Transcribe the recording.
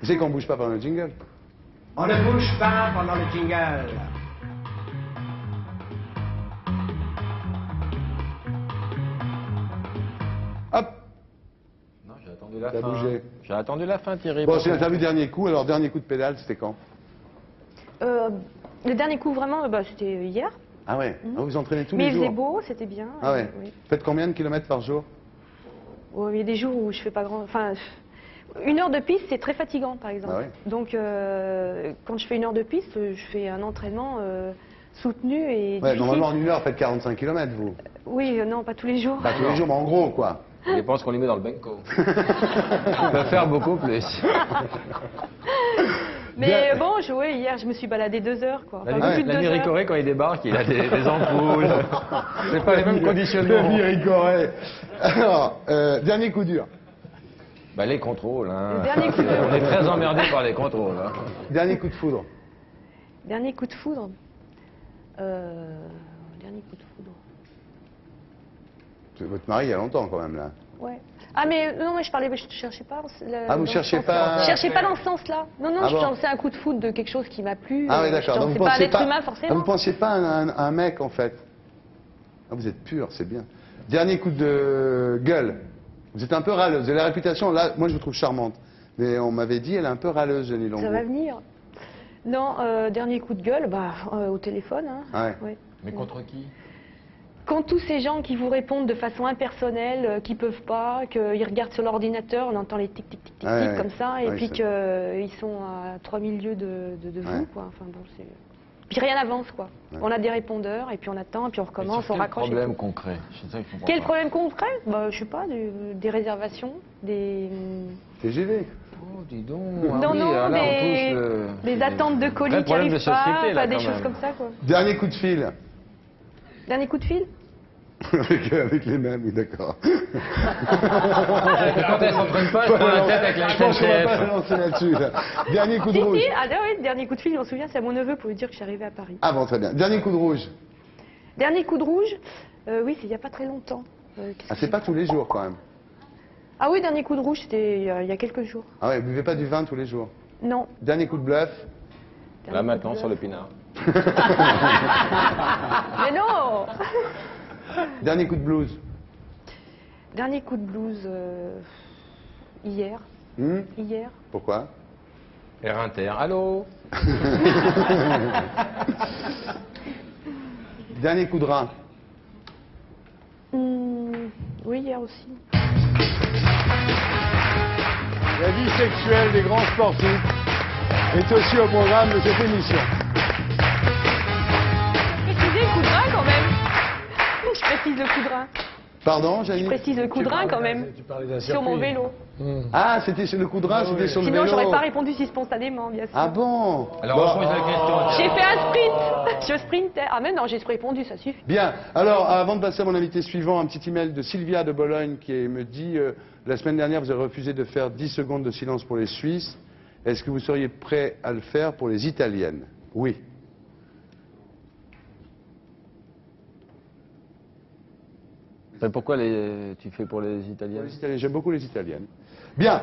Vous savez qu'on bouge pas pendant le jingle? On ne bouge pas pendant le jingle. Hop Non, j'ai attendu la fin. bougé. J'ai attendu la fin, Thierry. Bon, c'est qu'on- l'interview dernier coup, alors dernier coup de pédale, c'était quand? Euh, le dernier coup, vraiment, bah, c'était hier. Ah ouais Ah, Vous entraînez tous Mais les il jours faisait beau, c'était bien. Ah ouais Oui. Faites combien de kilomètres par jour? Ouais, il y a des jours où je fais pas grand. Enfin, une heure de piste, c'est très fatigant, par exemple. Ah ouais Donc, euh, quand je fais une heure de piste, je fais un entraînement euh, soutenu et Ouais, normalement en une heure, faites 45 kilomètres, vous. Oui, euh, non, pas tous les jours. Pas tous les jours, mais en gros, quoi. Il dépend ce qu'on lui met dans le benko. On peut faire beaucoup plus. Mais Bien. bon, je, ouais, hier, je me suis baladé deux heures, quoi. Enfin, plus de heures. Ricoré, quand il débarque, il a des, des ampoules. C'est pas les mêmes conditionnements. Le Ricoré. Alors, euh, dernier coup dur. Bah, les contrôles. Hein. Le dernier coup de- On est très emmerdés par les contrôles. hein. Dernier coup de foudre. Dernier coup de foudre. Euh, dernier coup de foudre. C'est Votre mari, il y a longtemps, quand même, là. Ouais. Ah mais non, mais je parlais, je cherchais pas. le- Ah, vous cherchez pas- Je cherchais pas dans ce sens-là. Non, non, Ah je bon pensais à un coup de foudre de quelque chose qui m'a plu. Ah oui, euh, d'accord. Donc, vous pas à pensiez l'être pas, humain Ah, forcément. vous pensiez pas à un, à un mec, en fait ah, Vous êtes pur, c'est bien. Dernier coup de gueule. Vous êtes un peu râleuse. Vous avez la réputation, là, moi, je vous trouve charmante. Mais on m'avait dit, elle est un peu râleuse, Jenny Longo. Ça va venir. Non, euh, dernier coup de gueule, bah, euh, au téléphone. Hein. Ah ouais. Ouais. Mais contre qui? Quand tous ces gens qui vous répondent de façon impersonnelle, euh, qui peuvent pas, qu'ils regardent sur l'ordinateur, on entend les tic tic tic tic, Ouais, tic comme ça, et Ouais, puis qu'ils sont à 3000 lieues de, de, de vous, quoi. Enfin bon, c'est. Puis rien n'avance, quoi. Ouais. On a des répondeurs, et puis on attend, et puis on recommence, on quel raccroche. et problème concret? Quel problème concret? Bah, Je sais pas, des, des réservations, des, TGV. Oh, dis donc. Non, ah oui, non, là, des- touche des attentes de colis qui problème de arrivent pas, société, là, enfin, des choses même. comme ça, quoi. Dernier coup de fil. Dernier coup de fil? avec, avec les mêmes, oui, d'accord. Quand elle s'entraîne pas, elle prend la tête avec la Je pense qu'on va pas SNCF. lancer là-dessus. là. Dernier coup de Si, rouge. si, ah, oui, dernier coup de fil, on se souvient, c'est à mon neveu pour lui dire que je suis arrivée à Paris. Ah bon, très bien. Dernier coup de rouge. Dernier coup de rouge, euh, oui, c'est il n'y a pas très longtemps. Euh, qu'est-ce Ah, c'est pas tous les jours, quand même. Ah oui, dernier coup de rouge, c'était il y a- il y a quelques jours. Ah ouais, buvez pas du vin tous les jours. Non. Dernier coup de bluff. dernier Là maintenant sur le pinard. Mais non Dernier coup de blues. Dernier coup de blues, euh, hier. Hmm Hier. Pourquoi? Air Inter. Allô? Dernier coup de rein. Hmm, oui, hier aussi. La vie sexuelle des grands sportifs est aussi au programme de cette émission. Je précise le coup de rein. Pardon, Je Jenny précise le coup de rein quand même. Sur mon vélo. Ah, c'était sur le coup de rein, c'était sur le Sinon, vélo. j'aurais pas répondu si spontanément, bien sûr. Ah bon Alors Bon, on pose la question. J'ai fait un sprint Je sprintais. Ah mais non, j'ai répondu, ça suffit. Bien. Alors, avant de passer à mon invité suivant, un petit email de Sylvia de Bologne qui me dit euh, La semaine dernière, vous avez refusé de faire 10 secondes de silence pour les Suisses. Est-ce que vous seriez prêt à le faire pour les Italiennes? Oui. Mais pourquoi les... tu fais pour les Pour Italiens les Italiennes, J'aime beaucoup les Italiennes. Bien.